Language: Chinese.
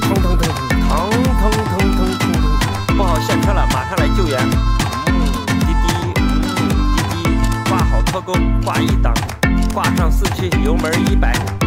疼疼疼疼疼疼疼疼疼疼，不好，下车了，马上来救援。嗯，滴滴，嗯，滴滴，挂好脱钩，挂一档，挂上四驱，油门一百。